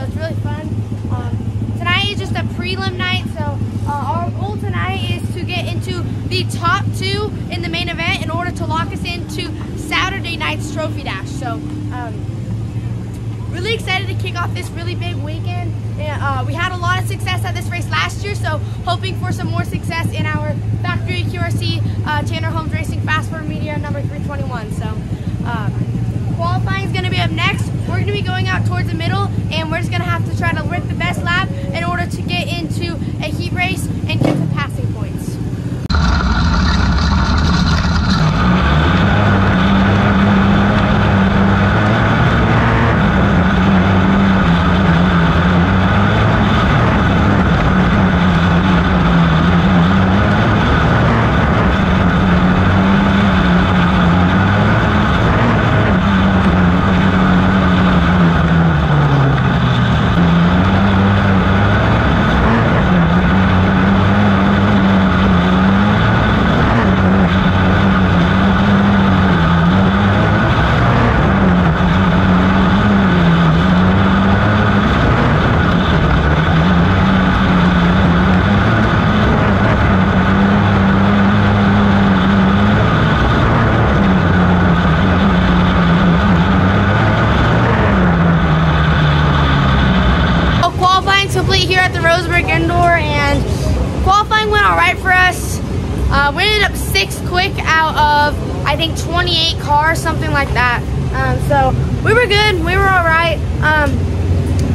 so it's really fun. Um, tonight is just a prelim night, so uh, our goal tonight is to get into the top two in the main event in order to lock us into Saturday night's Trophy Dash. So um, really excited to kick off this really big weekend. Uh, we had a lot of success at this race last year, so hoping for some more success in our factory QRC uh, Tanner Holmes Racing Fast Forward Media number 321. So. Um, out towards the middle, and we're just going to have to try to rip the best lap in order to get into a heat race and get some passing points. Well, qualifying's complete here at the Roseburg Indoor, and qualifying went all right for us. Uh, we ended up six quick out of I think 28 cars, something like that. Um, so we were good. We were all right. Um,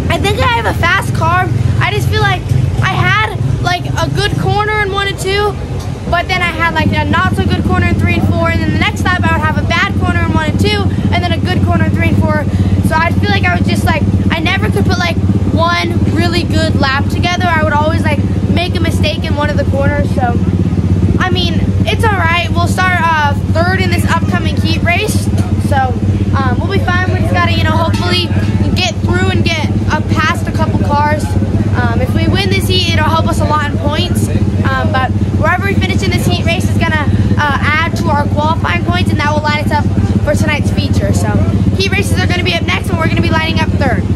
I think I have a fast car. I just feel like I had like a good corner in one and two, but then I had like a not so good corner in three and four, and then the next lap I would have a bad corner in one and two, and then a good corner in three and four. So I feel like I was just like I never could put like one really good lap together. I would always like make a mistake in one of the corners. So I mean, it's all right. We'll start uh, third in this upcoming heat race, so um, we'll be fine. We just gotta, you know, hopefully get through and get uh, past a couple cars. Um, if we win this heat, it'll help us a lot in points. Um, but wherever we finish in this heat race is gonna uh, add to our qualifying points, and that will line us up for tonight's feature. So heat races are gonna be up next, and we're gonna be lining up third.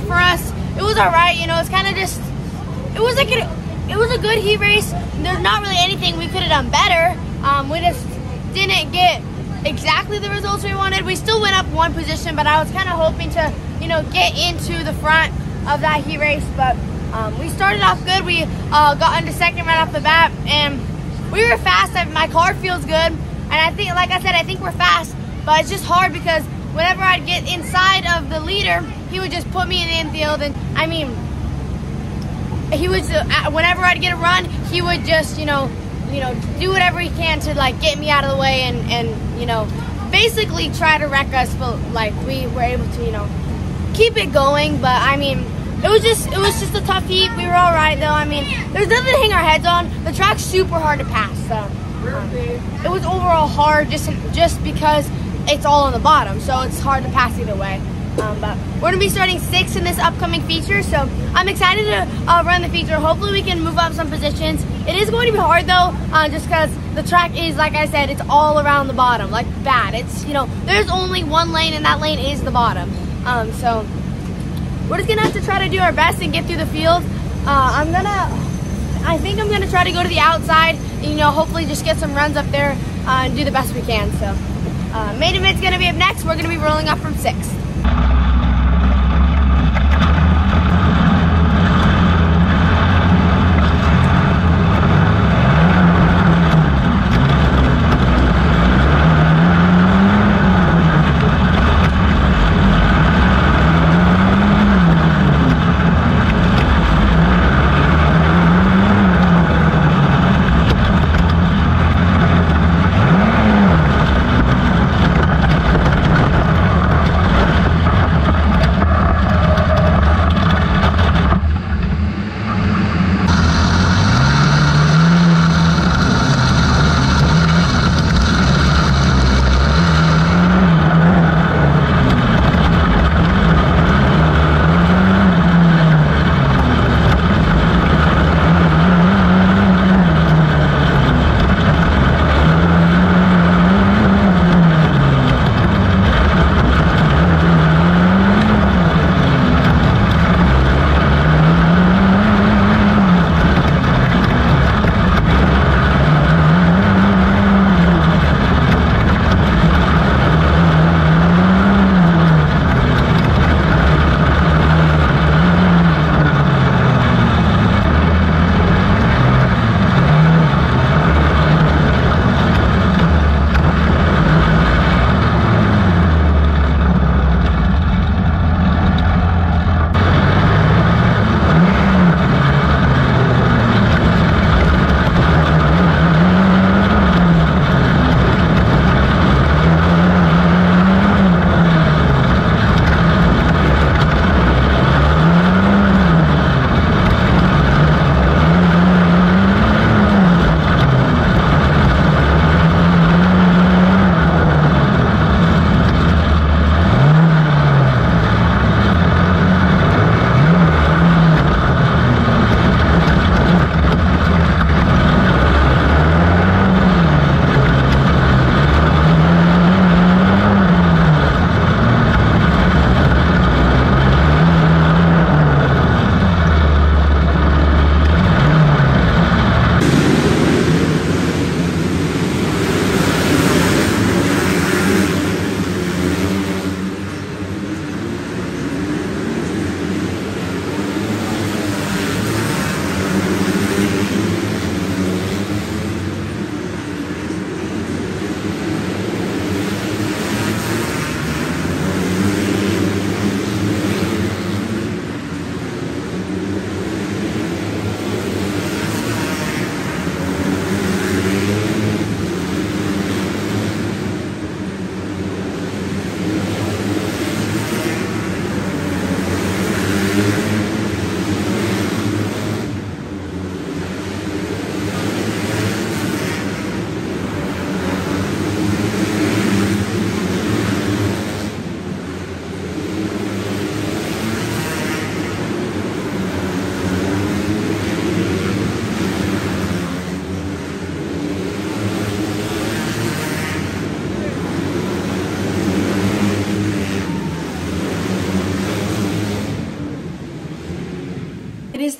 For us. It was all right, you know. It's kind of just, it was like a, it was a good heat race. There's not really anything we could have done better. Um, we just didn't get exactly the results we wanted. We still went up one position, but I was kind of hoping to, you know, get into the front of that heat race. But um, we started off good. We uh, got into second right off the bat, and we were fast. My car feels good, and I think, like I said, I think we're fast. But it's just hard because whenever I'd get inside of the leader, he would just put me in the infield, and I mean, he was uh, whenever I'd get a run, he would just you know, you know, do whatever he can to like get me out of the way and and you know, basically try to wreck us. But like we were able to you know keep it going. But I mean, it was just it was just a tough heat. We were all right though. I mean, there's nothing to hang our heads on. The track's super hard to pass. So um, it was overall hard just just because it's all on the bottom, so it's hard to pass either way. Um, but we're gonna be starting six in this upcoming feature, so I'm excited to uh, run the feature. Hopefully, we can move up some positions. It is going to be hard though, uh, just because the track is, like I said, it's all around the bottom, like bad. It's you know, there's only one lane, and that lane is the bottom. Um, so we're just gonna have to try to do our best and get through the field. Uh, I'm gonna, I think I'm gonna try to go to the outside, and, you know, hopefully just get some runs up there uh, and do the best we can. So, uh, main event's gonna be up next. We're gonna be rolling up from six.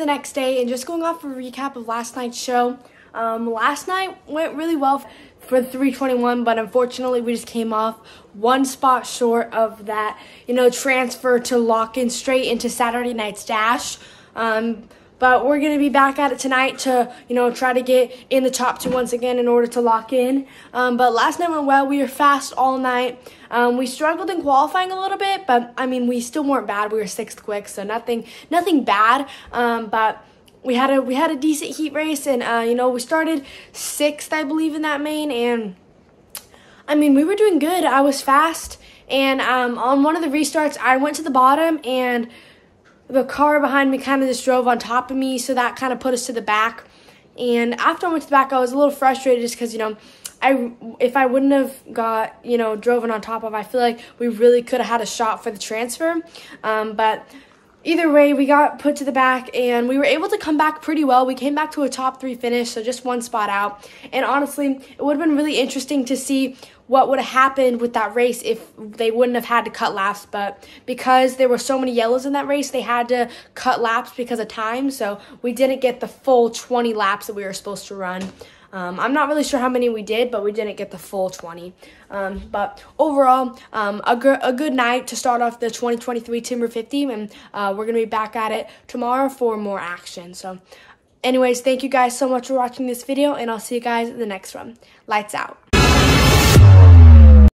Next day and just going off a recap of last night's show. Um, last night went really well for 321, but unfortunately we just came off one spot short of that, you know, transfer to lock in straight into Saturday night's dash. Um, but we're going to be back at it tonight to, you know, try to get in the top two once again in order to lock in. Um, but last night went well. We were fast all night. Um, we struggled in qualifying a little bit, but I mean, we still weren't bad. We were sixth quick, so nothing, nothing bad. Um, but we had a we had a decent heat race, and uh, you know we started sixth, I believe, in that main, and I mean we were doing good. I was fast, and um, on one of the restarts, I went to the bottom, and the car behind me kind of just drove on top of me, so that kind of put us to the back. And after I went to the back, I was a little frustrated just because you know I if I wouldn't have got you know driven on top of, I feel like we really could have had a shot for the transfer. Um, but either way, we got put to the back and we were able to come back pretty well. We came back to a top three finish, so just one spot out. And honestly, it would have been really interesting to see what would have happened with that race if they wouldn't have had to cut laps. But because there were so many yellows in that race, they had to cut laps because of time. So we didn't get the full 20 laps that we were supposed to run. Um, I'm not really sure how many we did, but we didn't get the full 20. Um, but overall, um, a, gr- a good night to start off the 2023 Timber 50, and uh, we're going to be back at it tomorrow for more action. So, anyways, thank you guys so much for watching this video, and I'll see you guys in the next one. Lights out.